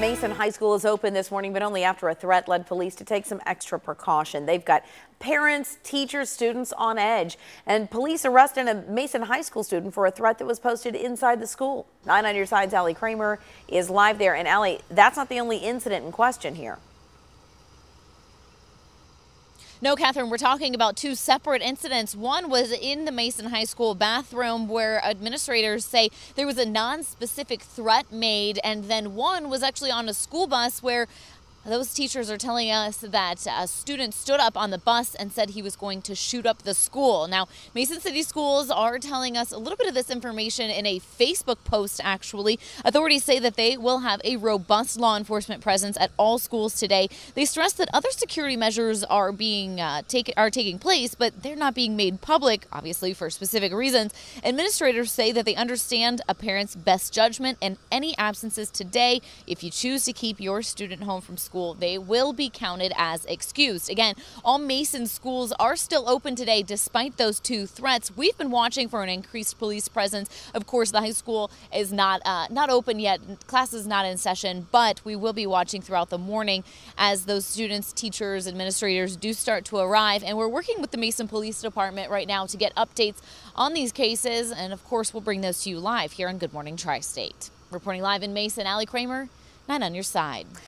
Mason High School is open this morning, but only after a threat led police to take some extra precaution. They've got parents, teachers, students on edge, and police arrested a Mason High School student for a threat that was posted inside the school. Nine on your side's Allie Kramer is live there. And Allie, that's not the only incident in question here. No, Catherine, we're talking about two separate incidents. One was in the Mason High School bathroom where administrators say there was a non-specific threat made, and then one was actually on a school bus where those teachers are telling us that a student stood up on the bus and said he was going to shoot up the school. Now, Mason City Schools are telling us a little bit of this information in a Facebook post, actually. Authorities say that they will have a robust law enforcement presence at all schools today. They stress that other security measures are being uh, take, are taking place, but they're not being made public, obviously for specific reasons. Administrators say that they understand a parent's best judgment and any absences today. If you choose to keep your student home from school, school, they will be counted as excused. Again, all Mason schools are still open today despite those two threats. We've been watching for an increased police presence. Of course, the high school is not uh, not open yet. Class is not in session, but we will be watching throughout the morning as those students, teachers, administrators do start to arrive. And we're working with the Mason Police Department right now to get updates on these cases. And of course, we'll bring those to you live here on Good Morning Tri-State. Reporting live in Mason, Allie Kramer, 9 on your side.